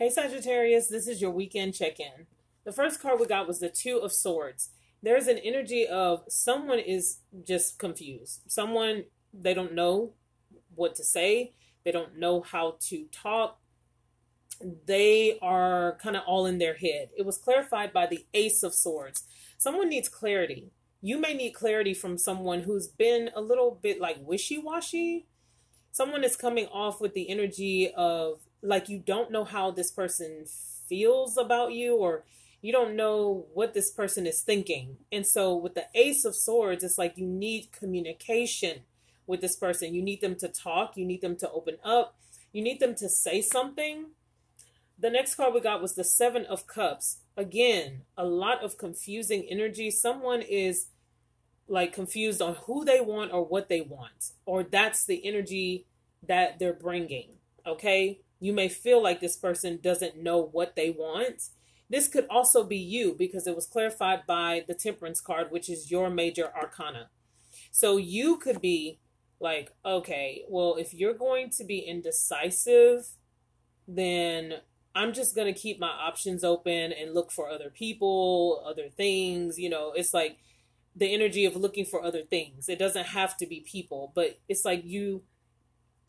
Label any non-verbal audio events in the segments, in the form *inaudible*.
Hey Sagittarius, this is your weekend check in. The first card we got was the Two of Swords. There's an energy of someone is just confused. Someone, they don't know what to say, they don't know how to talk. They are kind of all in their head. It was clarified by the Ace of Swords. Someone needs clarity. You may need clarity from someone who's been a little bit like wishy washy. Someone is coming off with the energy of like you don't know how this person feels about you or you don't know what this person is thinking. And so with the ace of swords, it's like you need communication with this person. You need them to talk, you need them to open up, you need them to say something. The next card we got was the 7 of cups. Again, a lot of confusing energy. Someone is like confused on who they want or what they want, or that's the energy that they're bringing. Okay? You may feel like this person doesn't know what they want. This could also be you because it was clarified by the temperance card, which is your major arcana. So you could be like, okay, well, if you're going to be indecisive, then I'm just going to keep my options open and look for other people, other things. You know, it's like the energy of looking for other things. It doesn't have to be people, but it's like you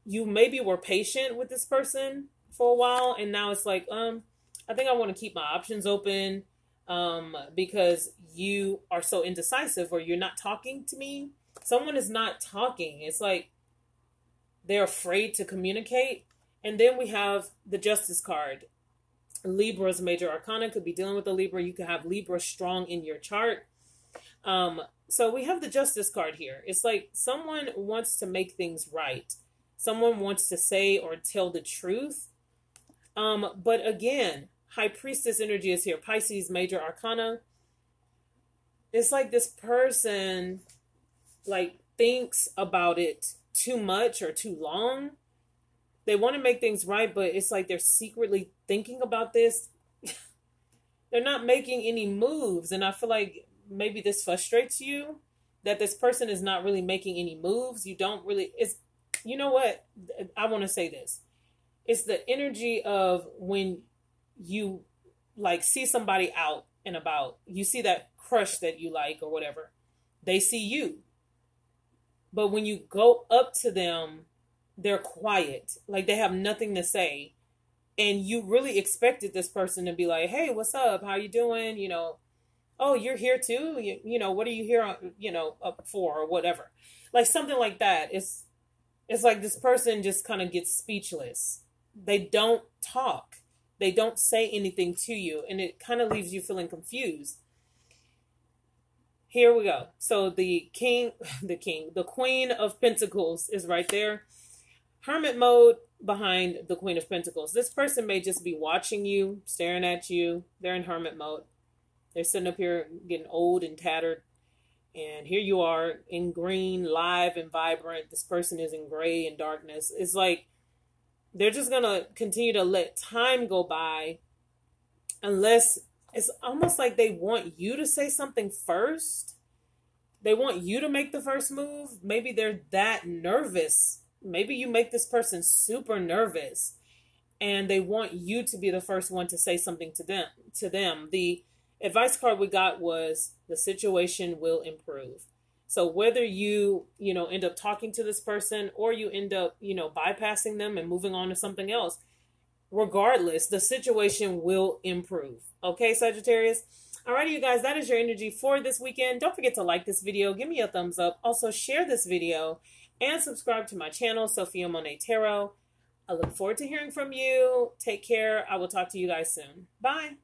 you maybe were patient with this person for a while and now it's like um i think i want to keep my options open um because you are so indecisive or you're not talking to me. Someone is not talking. It's like they're afraid to communicate. And then we have the justice card. Libra's major arcana could be dealing with a libra. You could have libra strong in your chart. Um so we have the justice card here. It's like someone wants to make things right someone wants to say or tell the truth. Um, but again, High Priestess energy is here. Pisces, Major Arcana. It's like this person like thinks about it too much or too long. They want to make things right, but it's like they're secretly thinking about this. *laughs* they're not making any moves. And I feel like maybe this frustrates you that this person is not really making any moves. You don't really, it's you know what? I want to say this. It's the energy of when you like see somebody out and about, you see that crush that you like or whatever. They see you. But when you go up to them, they're quiet. Like they have nothing to say. And you really expected this person to be like, "Hey, what's up? How you doing?" You know, "Oh, you're here too." You, you know, what are you here, you know, up for or whatever. Like something like that. It's it's like this person just kind of gets speechless. They don't talk. They don't say anything to you, and it kind of leaves you feeling confused. Here we go. So the king, *laughs* the king, the queen of pentacles is right there. Hermit mode behind the queen of pentacles. This person may just be watching you, staring at you. They're in hermit mode. They're sitting up here getting old and tattered and here you are in green, live and vibrant. This person is in gray and darkness. It's like they're just gonna continue to let time go by unless it's almost like they want you to say something first. They want you to make the first move. Maybe they're that nervous. Maybe you make this person super nervous and they want you to be the first one to say something to them to them. The advice card we got was the situation will improve. So whether you, you know, end up talking to this person or you end up, you know, bypassing them and moving on to something else, regardless, the situation will improve. Okay, Sagittarius? Alrighty, you guys, that is your energy for this weekend. Don't forget to like this video, give me a thumbs up. Also, share this video and subscribe to my channel, Sophiamonay Tarot. I look forward to hearing from you. Take care. I will talk to you guys soon. Bye.